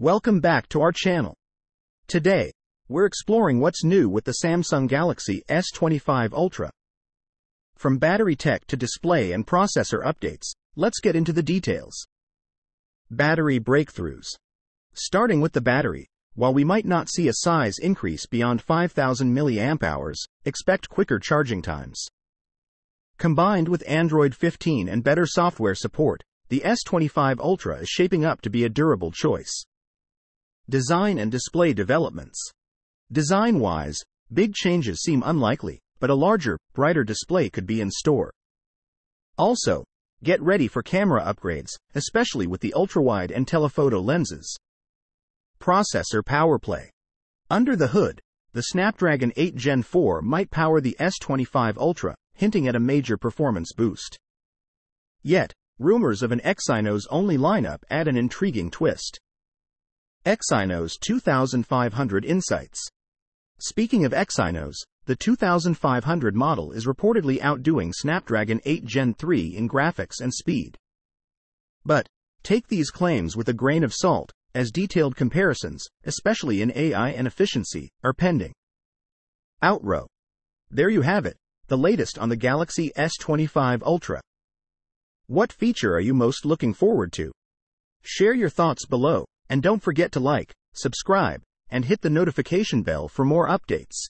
Welcome back to our channel. Today, we're exploring what's new with the Samsung Galaxy S25 Ultra. From battery tech to display and processor updates, let's get into the details. Battery breakthroughs. Starting with the battery, while we might not see a size increase beyond 5000 mAh, expect quicker charging times. Combined with Android 15 and better software support, the S25 Ultra is shaping up to be a durable choice. Design and display developments. Design wise, big changes seem unlikely, but a larger, brighter display could be in store. Also, get ready for camera upgrades, especially with the ultrawide and telephoto lenses. Processor power play. Under the hood, the Snapdragon 8 Gen 4 might power the S25 Ultra, hinting at a major performance boost. Yet, rumors of an Exynos only lineup add an intriguing twist. Exynos 2500 Insights. Speaking of Exynos, the 2500 model is reportedly outdoing Snapdragon 8 Gen 3 in graphics and speed. But, take these claims with a grain of salt, as detailed comparisons, especially in AI and efficiency, are pending. Outrow. There you have it, the latest on the Galaxy S25 Ultra. What feature are you most looking forward to? Share your thoughts below. And don't forget to like, subscribe, and hit the notification bell for more updates.